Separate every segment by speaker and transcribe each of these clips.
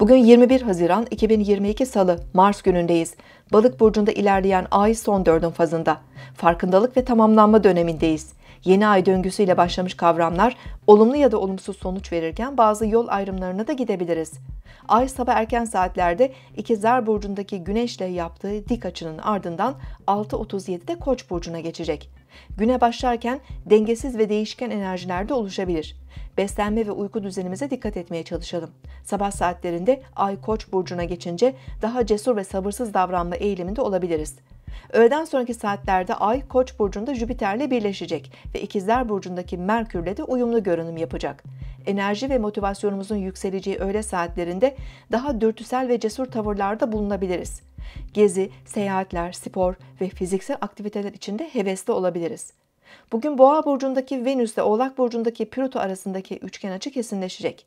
Speaker 1: Bugün 21 Haziran 2022 Salı, Mars günündeyiz. Balık burcunda ilerleyen ay son dördün fazında. Farkındalık ve tamamlanma dönemindeyiz. Yeni ay döngüsüyle başlamış kavramlar olumlu ya da olumsuz sonuç verirken bazı yol ayrımlarına da gidebiliriz. Ay sabah erken saatlerde İkizler Burcu'ndaki Güneş'le yaptığı dik açının ardından 6.37'de Koç burcuna geçecek. Güne başlarken dengesiz ve değişken enerjilerde oluşabilir. Beslenme ve uyku düzenimize dikkat etmeye çalışalım. Sabah saatlerinde Ay Koç burcuna geçince daha cesur ve sabırsız davranma eğiliminde olabiliriz. Öğleden sonraki saatlerde Ay Koç burcunda Jüpiter'le birleşecek ve İkizler burcundaki Merkür'le de uyumlu görünüm yapacak. Enerji ve motivasyonumuzun yükseleceği öğle saatlerinde daha dürtüsel ve cesur tavırlarda bulunabiliriz. Gezi, seyahatler, spor ve fiziksel aktiviteler içinde hevesli olabiliriz. Bugün Boğa burcundaki Venüs ile Oğlak burcundaki Plüto arasındaki üçgen açı kesinleşecek.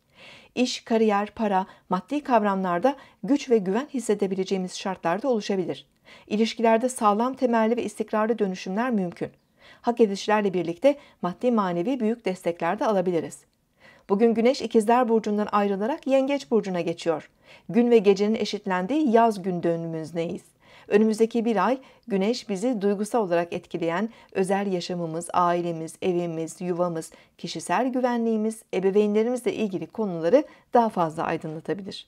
Speaker 1: İş, kariyer, para, maddi kavramlarda güç ve güven hissedebileceğimiz şartlarda oluşabilir. İlişkilerde sağlam temelli ve istikrarlı dönüşümler mümkün. Hak edişlerle birlikte maddi manevi büyük destekler de alabiliriz. Bugün Güneş İkizler Burcu'ndan ayrılarak Yengeç Burcu'na geçiyor. Gün ve gecenin eşitlendiği yaz gün dönümümüzdeyiz. Önümüzdeki bir ay Güneş bizi duygusal olarak etkileyen özel yaşamımız, ailemiz, evimiz, yuvamız, kişisel güvenliğimiz, ebeveynlerimizle ilgili konuları daha fazla aydınlatabilir.